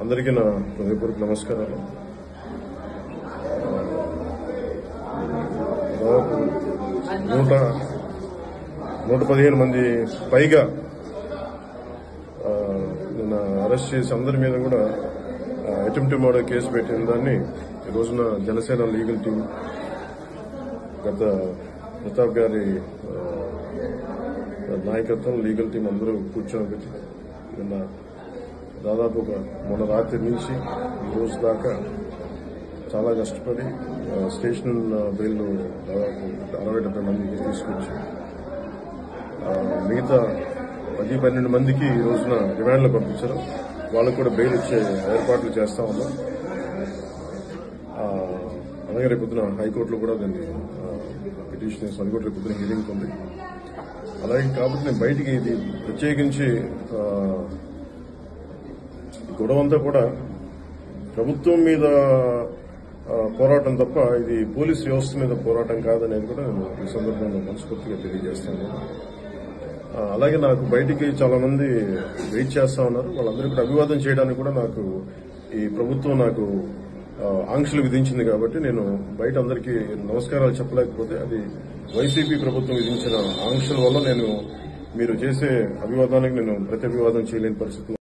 అందరికీ నా హృదయపూర్వక నమస్కారాలు. నూట నూట పదిహేను మంది పైగా నిన్న అరెస్ట్ చేసి అందరి మీద కూడా అటెంప్ట్ మర్డర్ కేసు పెట్టిన దాన్ని ఈ రోజున జనసేన లీగల్ టీం గత ప్రతాప్ గారి నాయకత్వం లీగల్ టీం అందరూ కూర్చోబెట్టి నిన్న దాదాపు ఒక మొన్న రాత్రి నుంచి ఈ రోజు దాకా చాలా కష్టపడి ఆ, స్టేషన్ బెయిల్ దాదాపు అరవై డెబ్బై మందికి తీసుకొచ్చి మిగతా పది పన్నెండు మందికి ఈ రోజున రిమాండ్లో పంపించారు వాళ్ళకు కూడా బెయిల్ ఇచ్చే ఏర్పాట్లు చేస్తా ఉన్నాం. అలాగే రేపు పొద్దున హైకోర్టులో కూడా దాన్ని పిటిషన్ హైకోర్టు రేపు పొద్దున హీరింగ్ ఉంది. అలాగే కాబట్టి నేను బయటికి ఇది ప్రత్యేకించి ఆ, గొడవ అంతా కూడా ప్రభుత్వం మీద పోరాటం తప్ప ఇది పోలీస్ వ్యవస్థ మీద పోరాటం కాదనేది కూడా నేను ఈ సందర్భంగా మనస్ఫూర్తిగా తెలియజేస్తాను. అలాగే నాకు బయటికి చాలా మంది వెయిట్ చేస్తా ఉన్నారు. వాళ్ళందరికీ కూడా అభివాదం చేయడానికి కూడా నాకు ఈ ప్రభుత్వం నాకు ఆంక్షలు విధించింది కాబట్టి నేను బయట అందరికీ నమస్కారాలు చెప్పలేకపోతే అది వైసీపీ ప్రభుత్వం విధించిన ఆంక్షల వల్ల నేను మీరు చేసే అభివాదానికి నేను ప్రతి అభివాదం చేయలేని పరిస్థితి